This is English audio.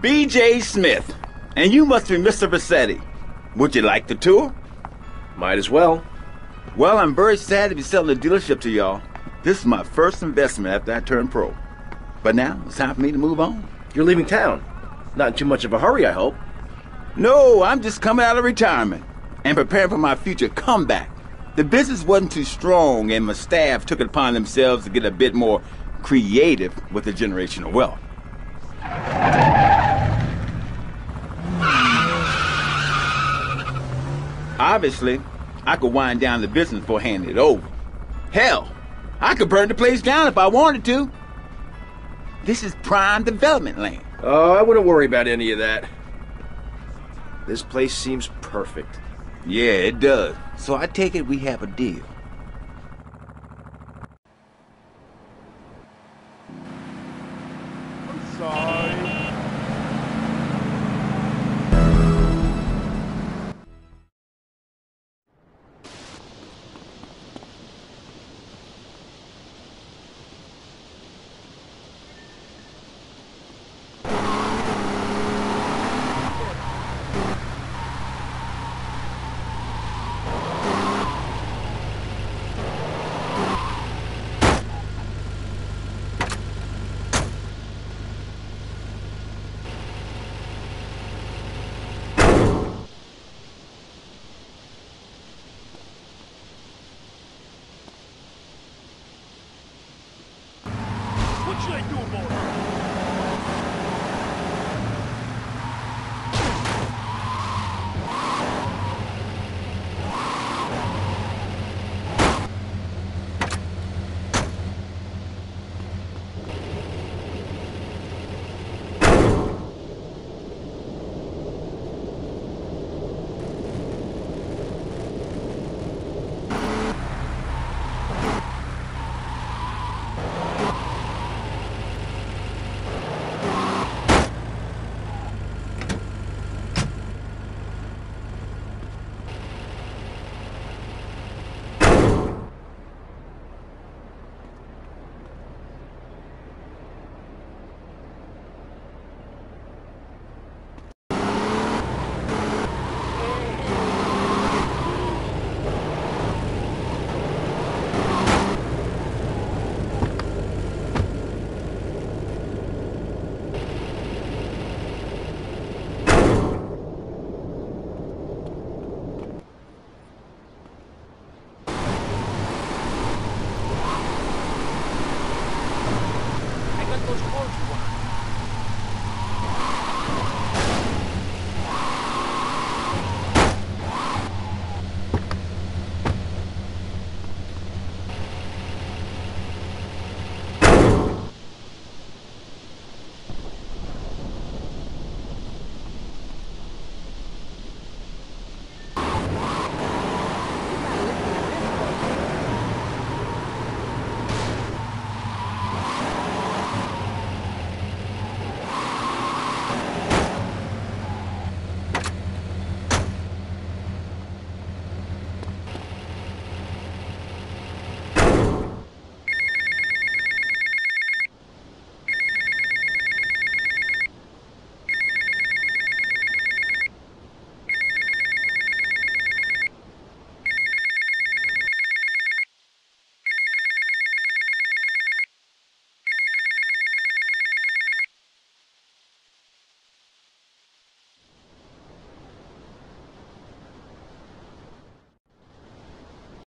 B.J. Smith. And you must be Mr. Vercetti. Would you like the tour? Might as well. Well, I'm very sad to be selling the dealership to y'all. This is my first investment after I turned pro. But now, it's time for me to move on. You're leaving town. Not in too much of a hurry, I hope. No, I'm just coming out of retirement and preparing for my future comeback. The business wasn't too strong, and my staff took it upon themselves to get a bit more creative with the generation of wealth. Obviously, I could wind down the business before handing it over. Hell, I could burn the place down if I wanted to. This is prime development land. Oh, I wouldn't worry about any of that. This place seems perfect. Yeah, it does. So I take it we have a deal. What should I do about it? dos monstros.